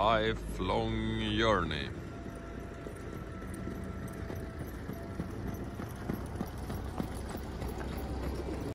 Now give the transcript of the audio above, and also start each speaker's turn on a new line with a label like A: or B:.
A: lifelong journey.